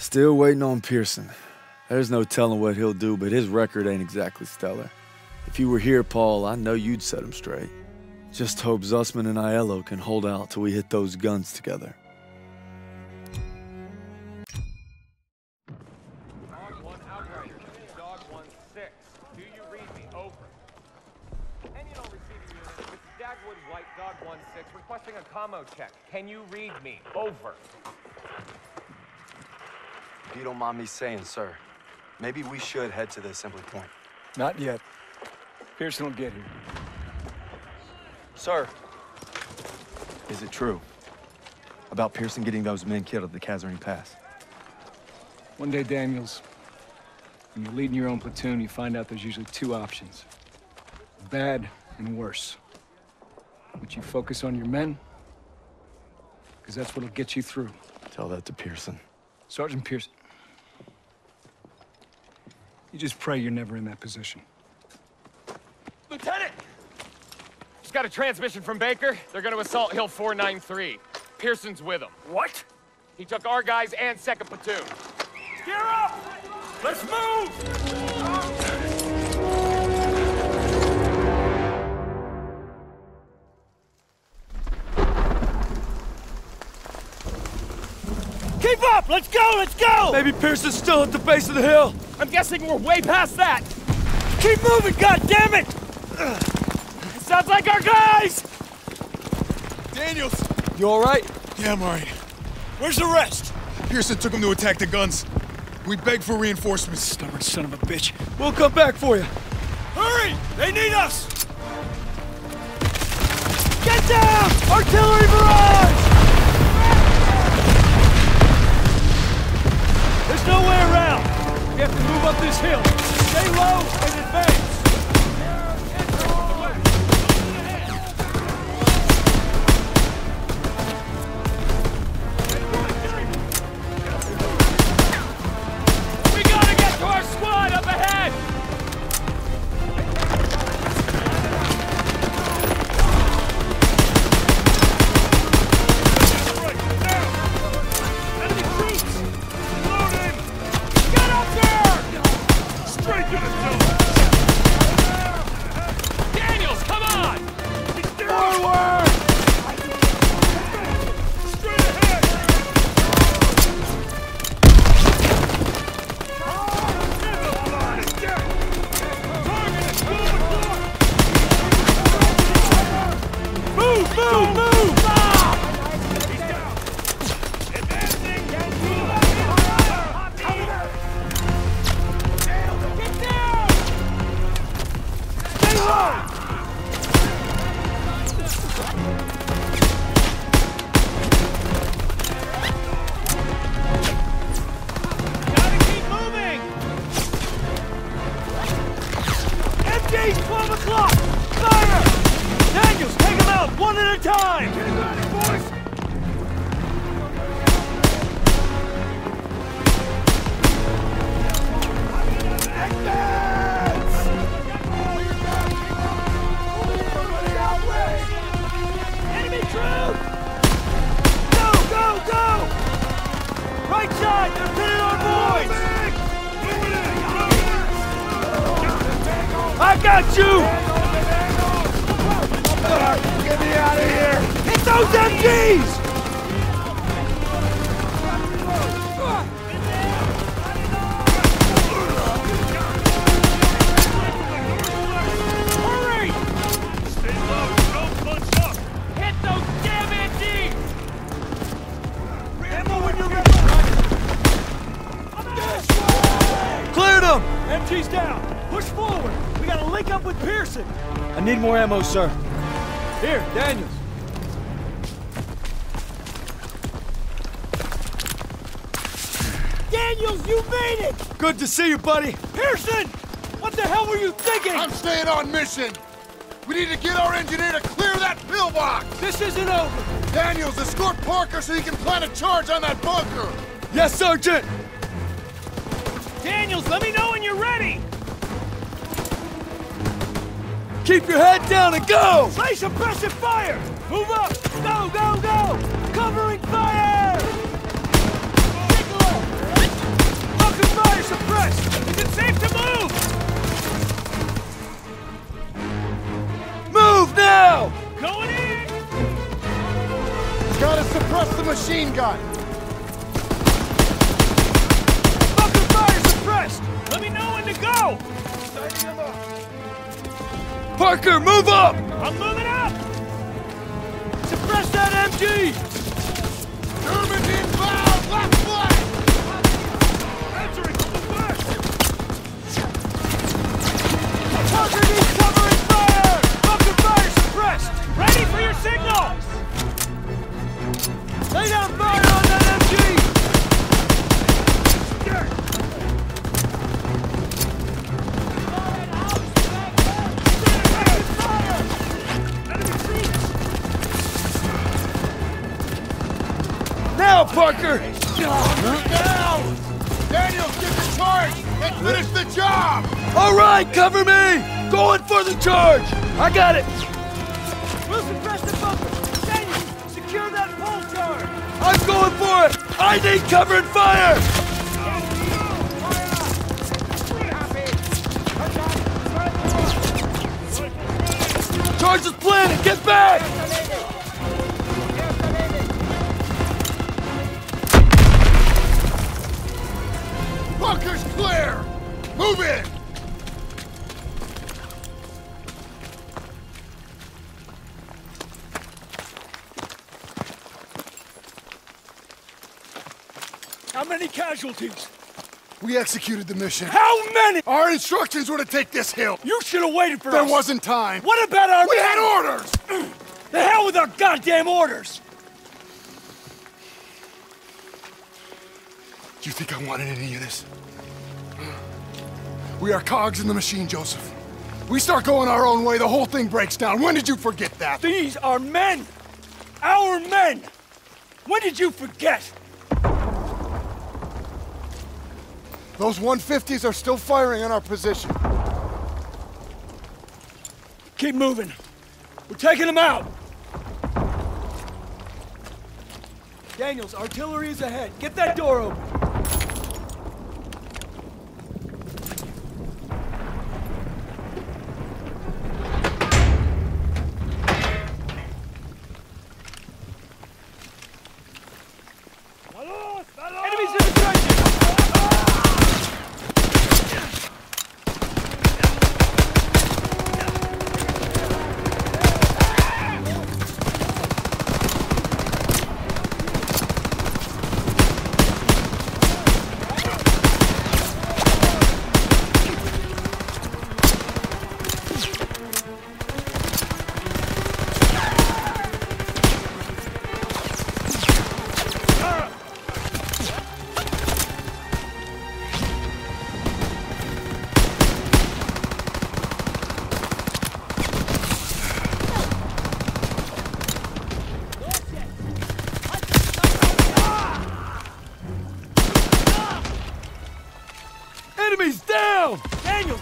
Still waiting on Pierson. There's no telling what he'll do, but his record ain't exactly stellar. If you were here, Paul, I know you'd set him straight. Just hope Zussman and Aiello can hold out till we hit those guns together. You don't mind me saying, sir, maybe we should head to the assembly point. Not yet. Pierson will get here. Sir! Is it true? About Pierson getting those men killed at the Kasserine Pass? One day, Daniels, when you're leading your own platoon, you find out there's usually two options. Bad and worse. Would you focus on your men? Because that's what'll get you through. Tell that to Pierson. Sergeant Pierson. You just pray you're never in that position. Lieutenant! Just got a transmission from Baker. They're gonna assault Hill 493. Pierson's with them. What? He took our guys and second platoon. Gear up! Let's move! Keep up! Let's go! Let's go! Maybe Pierson's still at the base of the hill. I'm guessing we're way past that. Keep moving, God damn it! Sounds like our guys! Daniels! You all right? Yeah, I'm alright. Where's the rest? Pierson took him to attack the guns. We begged for reinforcements. Stubborn son of a bitch. We'll come back for you. Hurry! They need us! Get down! Artillery barrage! There's no way around! We have to move up this hill. Stay low and advance! Gotta I got you! Get me out of here! Hit those MGs! MG's down! Push forward! We gotta link up with Pierson! I need more ammo, sir. Here, Daniels. Daniels, you made it! Good to see you, buddy. Pierson! What the hell were you thinking? I'm staying on mission! We need to get our engineer to clear that pillbox! This isn't over! Daniels, escort Parker so he can plant a charge on that bunker! Yes, Sergeant! Daniels, let me know when you're ready! Keep your head down and go! Slash impressive fire! Move up! Go, go, go! Covering fire! Fucking fire suppressed! Is it safe to move? Move now! Going in! Gotta suppress the machine gun! Parker, move up! I'm moving up! Suppress that MG! German inbound! Left flank! Answering from the west! Parker needs cover and fire! Fucking fire suppressed! Ready for your signals! Lay down fire on that finish the job! All right, cover me! Going for the charge! I got it! Wilson, press the bumper! Daniel, secure that pole charge! I'm going for it! I need cover and fire! Charge is planted! Get back! Casualties? We executed the mission. How many? Our instructions were to take this hill. You should have waited for There us! There wasn't time. What about our We had orders! The hell with our goddamn orders! Do you think I wanted any of this? We are cogs in the machine, Joseph. We start going our own way, the whole thing breaks down. When did you forget that? These are men! Our men! When did you forget? Those 150s are still firing on our position. Keep moving. We're taking them out. Daniels, artillery is ahead. Get that door open.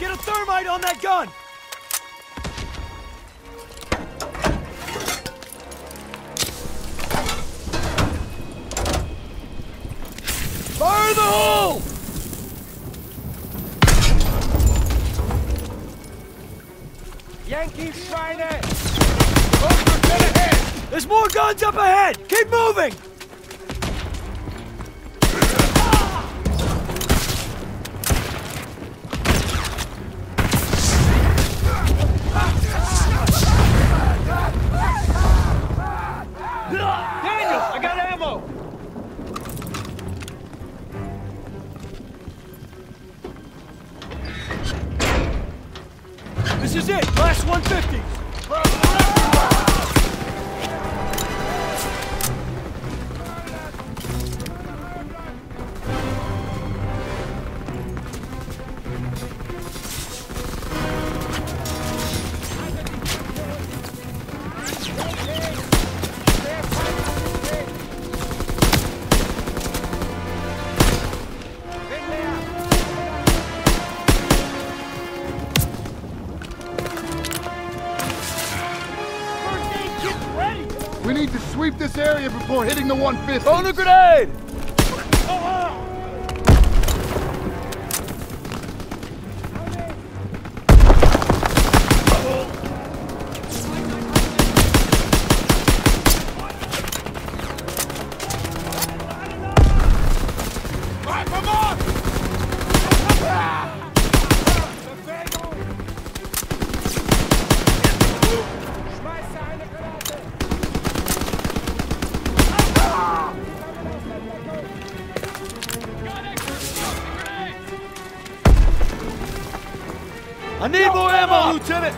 Get a thermite on that gun! Fire the hole! Yankees trying it! Bunker, get ahead! There's more guns up ahead! Keep moving! Before hitting the 150. Throw the grenade! I need more ammo, Lieutenant!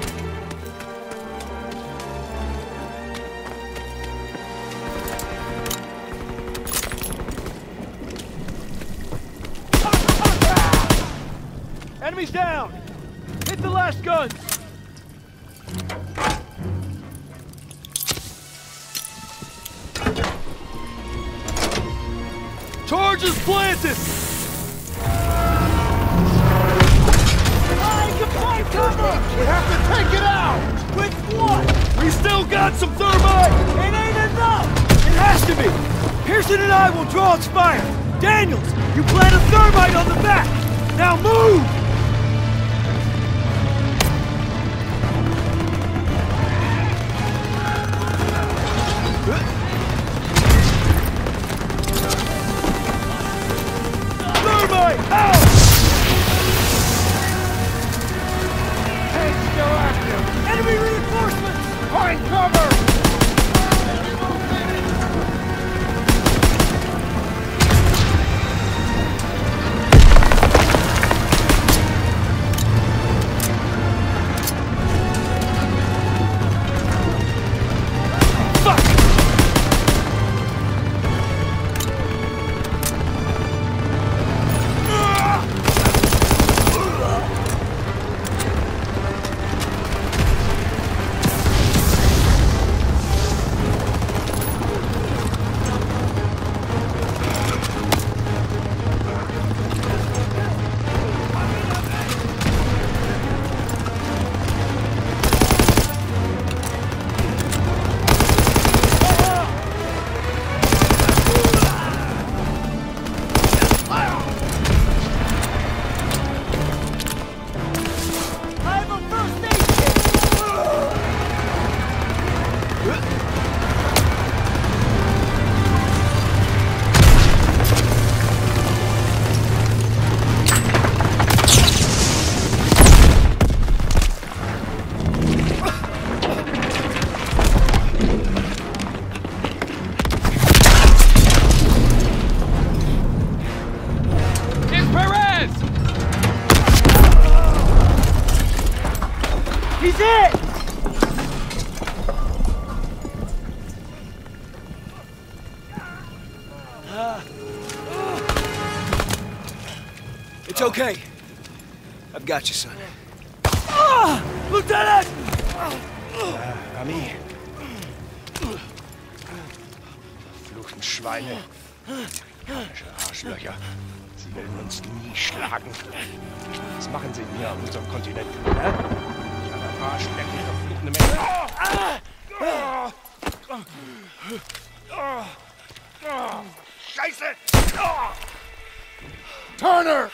Enemies down! Hit the last guns! Charges planted! And I will draw its fire! Daniels, you plant a thermite on the back! Now move! It's okay. I've got you, son. Lieutenant! Rami. Fluchten Schweine. Arschlöcher. Sie werden uns nie schlagen. Was machen sie hier auf unserem Kontinent? Hä? Ja, Arschlecken, verfluchte Menschen. Scheiße! Ah! Turner!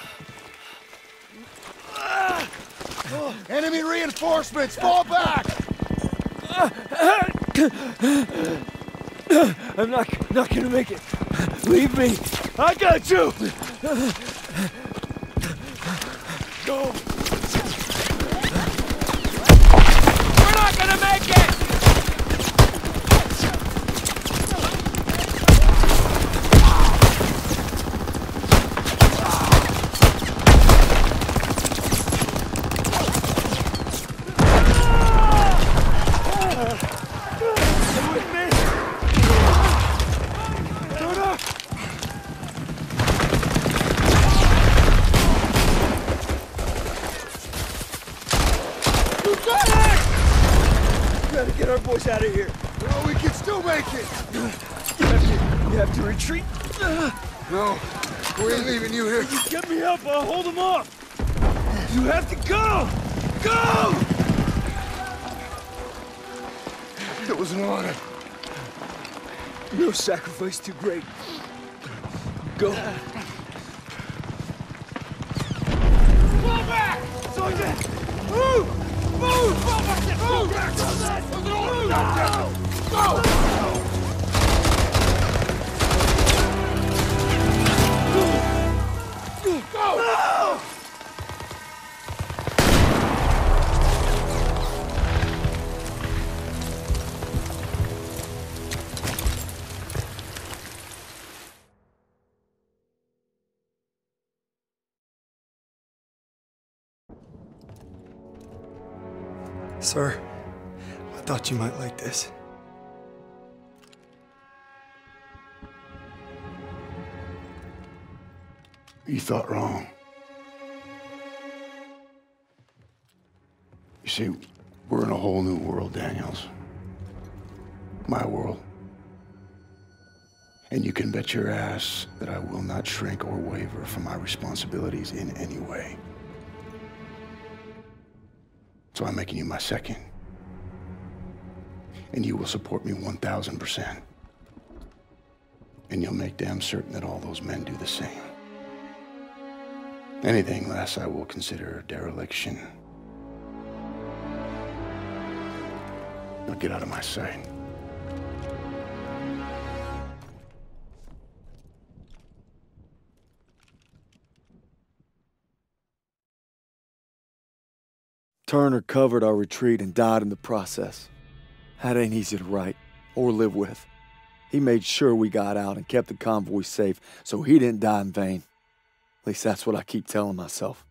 Ah! Enemy reinforcements! Fall back! I'm not, not gonna make it. Leave me. I got you! Go! We're not gonna make it! With me! Turner! Lieutenant! We gotta get our boys out of here. No, we can still make it! You have to, you have to retreat. No, we ain't leaving you here. You get me up, I'll hold them off. You have to go! Go! It was an honor. No sacrifice too great. Go. Fall back! Sergeant! Move! Move! Fall back! Move! Move! Move! Go! Go! Sir, I thought you might like this. You thought wrong. You see, we're in a whole new world, Daniels. My world. And you can bet your ass that I will not shrink or waver from my responsibilities in any way. So I'm making you my second. And you will support me 1,000%. And you'll make damn certain that all those men do the same. Anything less I will consider dereliction. Now get out of my sight. Turner covered our retreat and died in the process. That ain't easy to write or live with. He made sure we got out and kept the convoy safe so he didn't die in vain. At least that's what I keep telling myself.